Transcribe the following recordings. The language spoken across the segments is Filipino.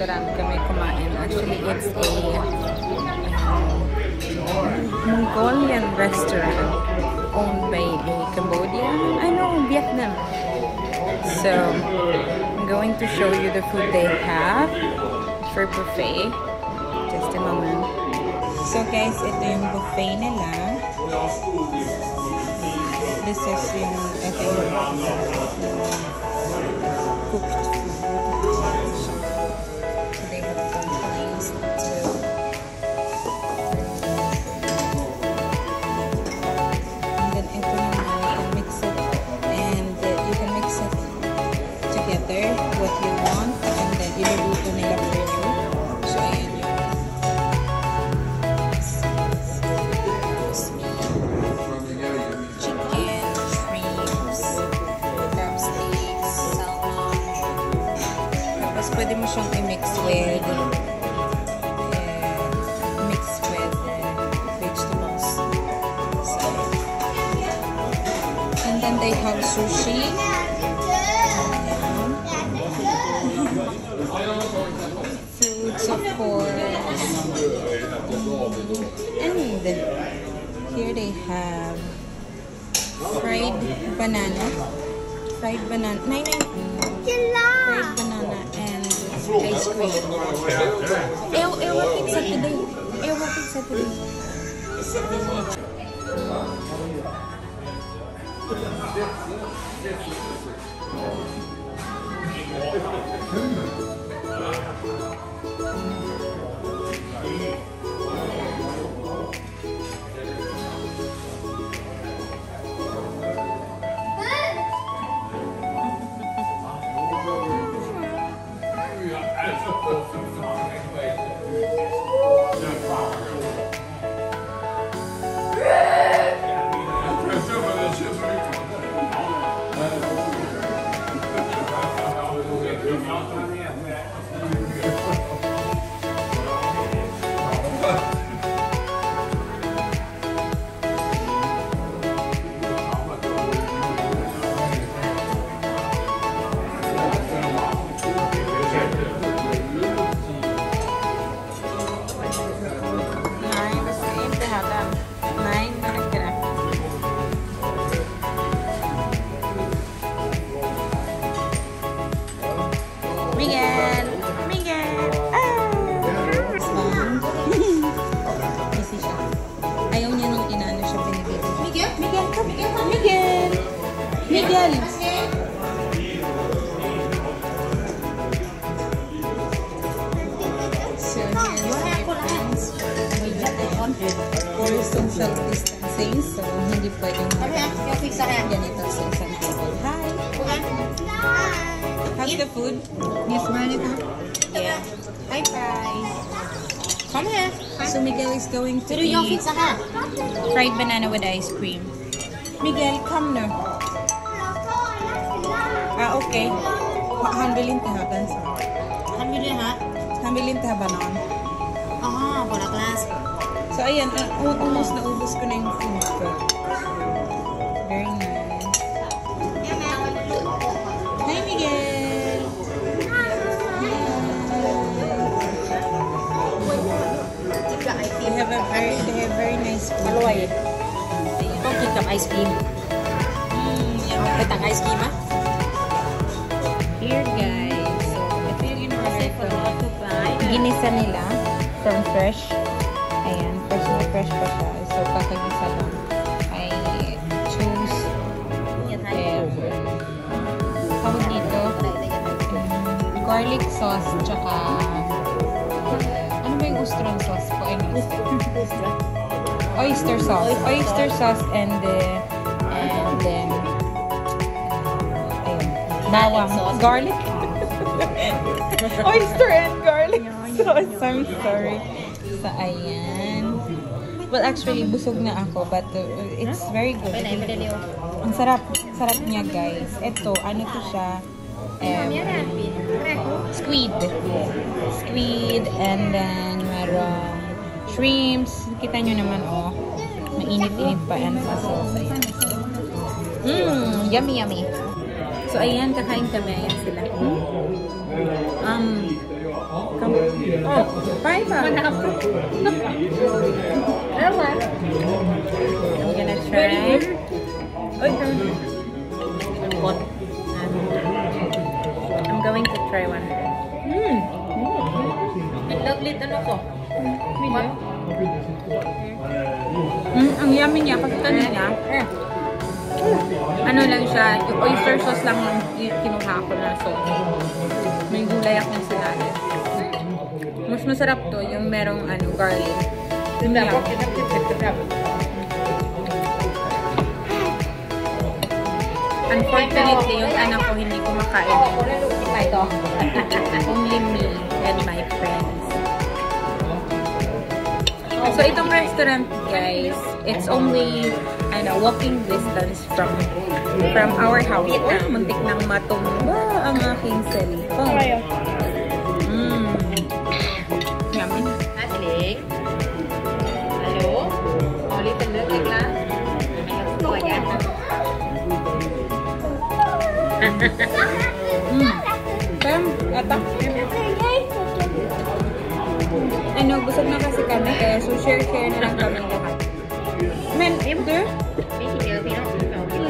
restaurant kami kumain. Actually, it's a um, Mongolian restaurant owned by a Cambodian, I know, Vietnam. So, I'm going to show you the food they have for buffet. Just a moment. So guys, ito yung buffet nila. This is yung, ito yung um, cooked they have sushi. Fruits, of course. And here they have fried banana. Fried banana. Nine, nine. Fried banana and ice cream. Ew, ew, what pizza today? Ew, what pizza today? Thank you. Miguel! So, friends. For social distancing, so hindi pwedeng ganito sa isang table. Hi! How's the food? Yes, Monica. Yeah. Hi, guys. Come here. So Miguel is going to eat fried banana with ice cream. Miguel, come na. Ah, okay. Ha- Hambilin tahaban sa. Hamili ha? Hambilin tahabanon. Ah, wala class. So, ayan. Uh, al- almost naubos ko na yung food ko. Very nice. Hi, Miguel! They have a very, they have very nice food. Ayan. Kung kikap ice cream. Mm. Petang ice cream ha? Ginisa nila from fresh. Ayan, fresh na fresh pa siya. So kakagisa lang. I choose um, tawag dito, um, garlic sauce tsaka ano ba yung ustron sauce po? Ano? Oyster sauce. Oyster sauce and uh, and then ayun, bawang. Garlic. Oyster and garlic sauce. I'm sorry. So, ayan. Well, actually, busog na ako, but uh, it's very good. Ang sarap. Sarap niya, guys. Ito, ano to siya? Um, squid. Squid, and then merong shrimps. Kita nyo naman, oh. Mainit-init pa yan sa sauce. Mmm, yummy, yummy. So, ayan, kakain kami. Ayan sila. Um, Come. Oh, bye. Wala ako. Ewan. I'm gonna try. Oy, Lambot. I'm going to try one. Ang lovely ano ko. What? Mm, ang yummy niya kasi kanina. Ano lang siya, yung oyster sauce lang kinuha ko na sauce. May gulay akong sinalit. Mas masarap to, yung merong ano, garlic. Yun lang. Unfortunately, yung anak ko hindi kumakain. Only me and my friends. So, itong restaurant, guys, it's only ano, walking distance from from our house. Uy, muntik nang matumba ang aking cellphone. Mm. Yummy. Asling. Halo? Ulit ang nước cái glass. Ito kaya. keinginan kami. Men du?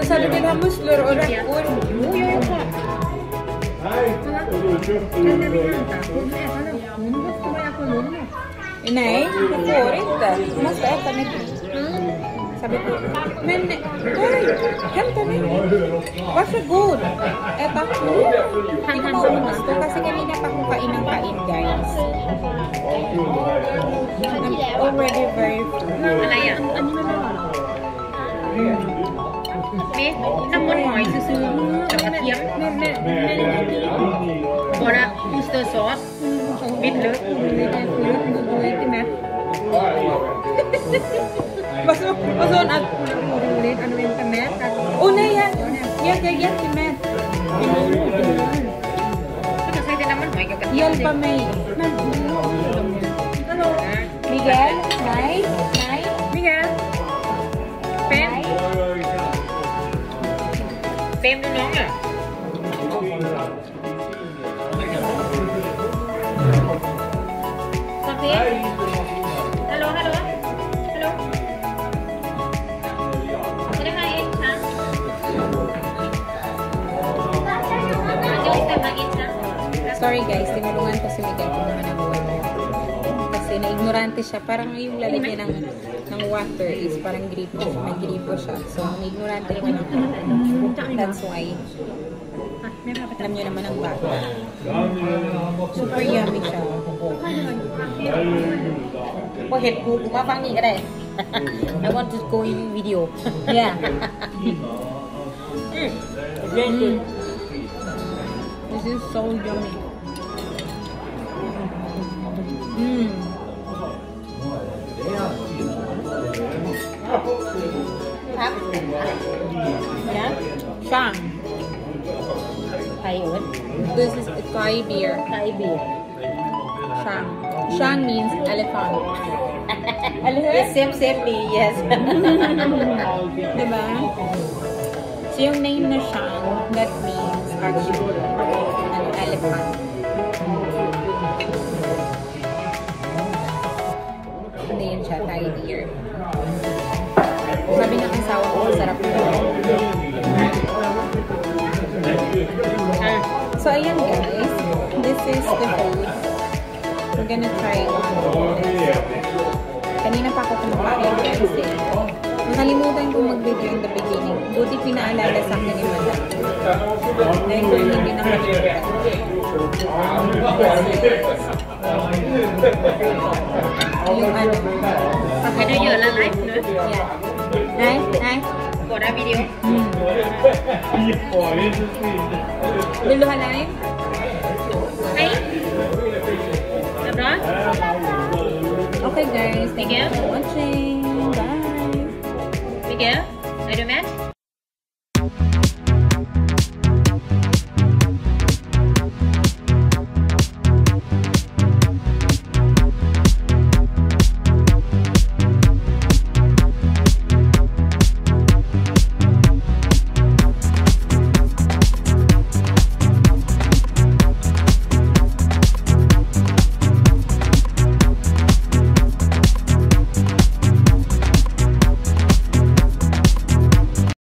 Du sa du vill ha musslor och räkor. Jo, jag gör klart. Men när vi hämtar, får hon äta nu? Hon får jag på Sabi ko, men, uy, hemta na What's good? Eto, hindi ko mauunas to kasi kanina pa akong kain ng kain, guys. I'm already very full. Alay à? Biết, nó muốn hỏi sư sư Chọc hạt kiếm Bỏ ra oyster sauce Biết lớn Pasok, pasok at ulit, ano yung kamet? Una yan! Yan, yan, yan, kamet. Yan pa may. Ano? Miguel? Nay? Nay? Miguel? Pem? Pem na nong ah. Sakit? Sorry guys, tinulungan ko si Miguel kumuha ng water. Kasi na-ignorante siya. Parang yung lalagyan ng, ng water is parang gripo. May gripo siya. So, na-ignorante naman ako. That's why. Alam nyo naman ang bata. Super yummy siya. Bakit po? Kumapangi ka rin. I want to go in video. yeah. Mm. mm. This is so yummy. This is a Thai beer Thai beer Shang. Shang means elephant. Same, same me, yes. diba? So name Shang, that means actually an elephant. Ayan guys. This is the food. We're gonna try of this. Kanina pa ako kumakain kasi nakalimutan ko mag-video in the beginning. Buti pinaalala sa akin ni Madam. Dahil kung hindi nakalimutan. Yung ano. Là live nữa Yeah. Này, này. Bora video. Will you halain? Eh? Hi. Okay guys, thank you for watching. Bye. Miguel?